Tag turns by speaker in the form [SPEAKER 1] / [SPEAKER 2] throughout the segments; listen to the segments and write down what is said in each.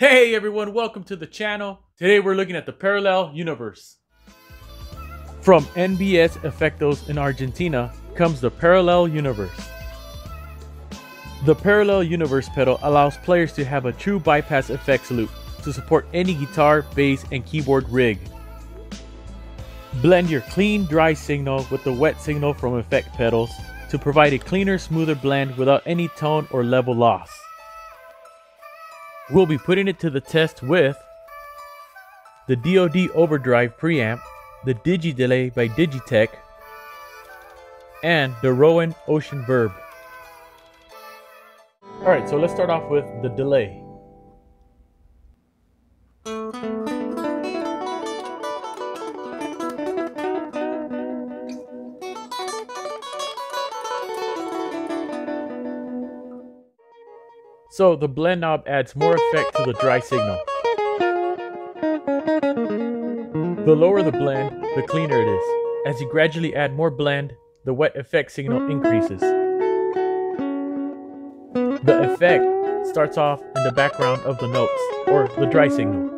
[SPEAKER 1] Hey everyone, welcome to the channel. Today we're looking at the parallel universe. From MBS Efectos in Argentina comes the parallel universe. The parallel universe pedal allows players to have a true bypass effects loop to support any guitar, bass, and keyboard rig. Blend your clean, dry signal with the wet signal from effect pedals to provide a cleaner, smoother blend without any tone or level loss. We'll be putting it to the test with the DoD Overdrive preamp, the Digi Delay by Digitech, and the Rowin Ocean Verb. Alright, so let's start off with the delay. So the blend knob adds more effect to the dry signal. The lower the blend, the cleaner it is. As you gradually add more blend, the wet effect signal increases. The effect starts off in the background of the notes, or the dry signal.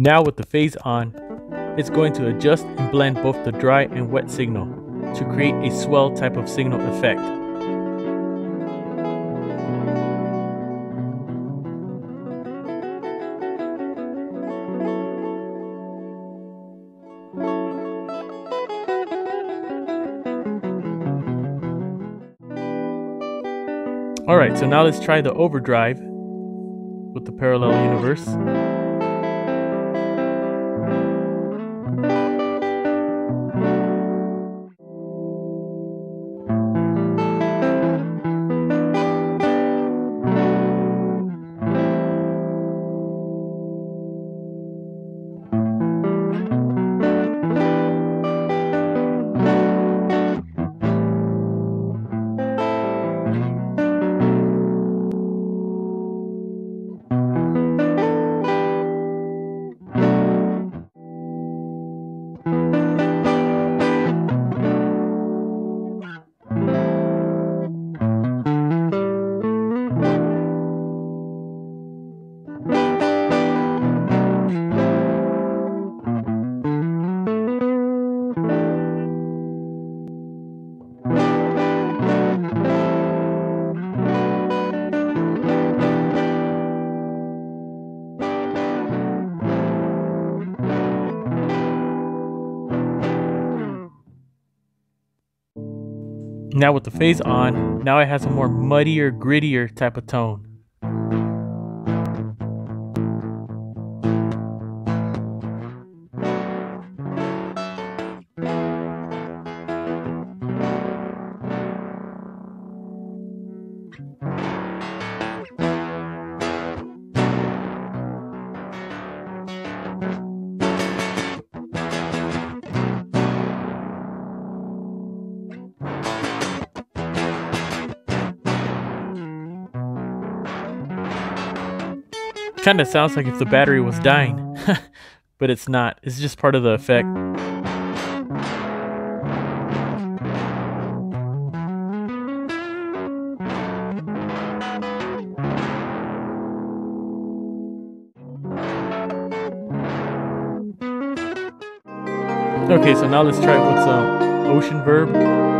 [SPEAKER 1] Now with the phase on, it's going to adjust and blend both the dry and wet signal to create a swell type of signal effect. Alright, so now let's try the overdrive with the parallel universe. Now with the phase on, now it has a more muddier, grittier type of tone. Kinda sounds like if the battery was dying. but it's not. It's just part of the effect. Okay, so now let's try it with some ocean verb.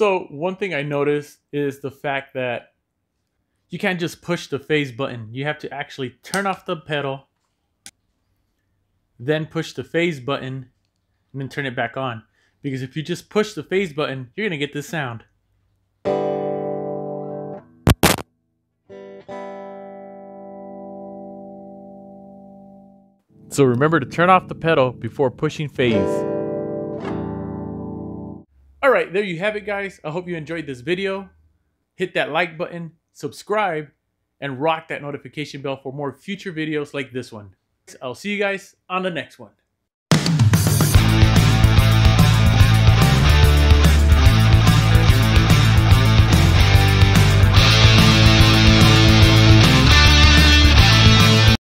[SPEAKER 1] So one thing I noticed is the fact that you can't just push the phase button. You have to actually turn off the pedal, then push the phase button, and then turn it back on. Because if you just push the phase button, you're going to get this sound. So remember to turn off the pedal before pushing phase. All right, there you have it, guys. I hope you enjoyed this video. Hit that like button, subscribe, and rock that notification bell for more future videos like this one. I'll see you guys on the next one.